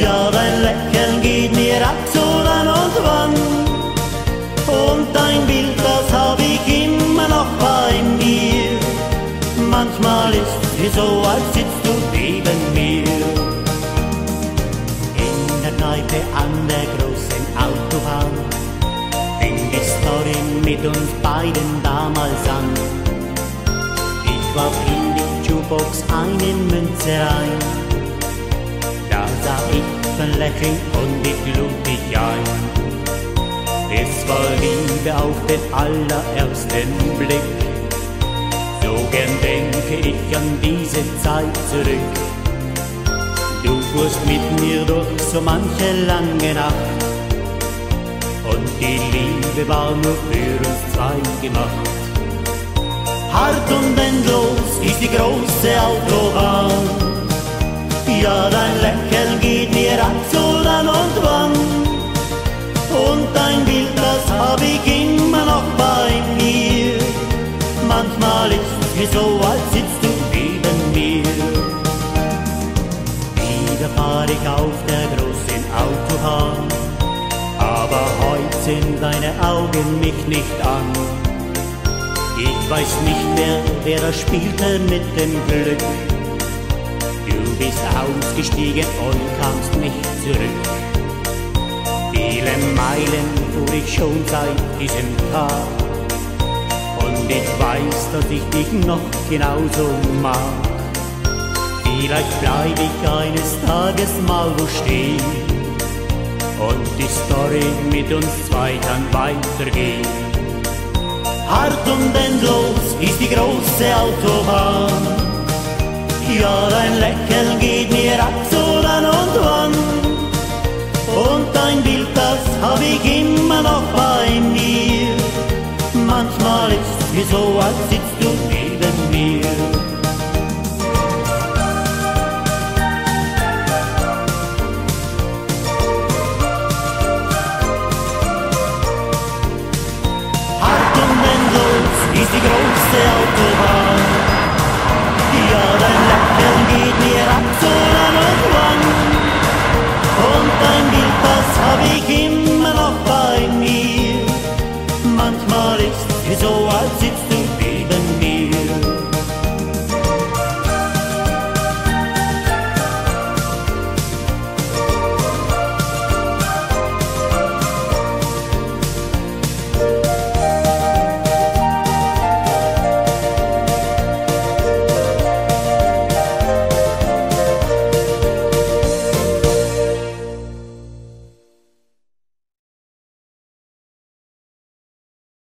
Ja, dein Lächeln geht mir ab, so dann und wann. Und dein Bild, das hab ich immer noch bei mir. Manchmal ist es so, als sitzt du neben mir. In der Kneipe an der großen Autobahn fing die Story mit uns beiden damals an. Ich warf in die Jukebox eine Münze rein sah ich dein Lächeln und ich lud dich ein. Es war Liebe auf den allerersten Blick. So gern denke ich an diese Zeit zurück. Du fuhrst mit mir durch so manche lange Nacht. Und die Liebe war nur für uns zwei gemacht. Hart und die große Autobahn ja, dein Lächeln geht mir ab, so dann und wann. Und dein Bild, das hab ich immer noch bei mir. Manchmal ist es mir so, als sitzt du neben mir. Wieder fahr ich auf der großen Autobahn, aber heute sind deine Augen mich nicht an. Ich weiß nicht mehr, wer da spielte mit dem Glück bist ausgestiegen und kamst nicht zurück. Viele Meilen fuhr ich schon seit diesem Tag und ich weiß, dass ich dich noch genauso mag. Vielleicht bleib ich eines Tages mal wo stehen und die Story mit uns zwei dann weitergeht. Ist die große Autobahn ja, dein Lächeln geht mir ab, so dann und wann. Und dein Bild, das hab ich immer noch bei mir. Manchmal ist mir so, als sitzt du neben mir. Hart ist die große Autobahn. Ja, dein Lächeln geht mir ab, so lang und wann. Und dein Bild, das hab ich immer noch bei mir. Manchmal ist es so, als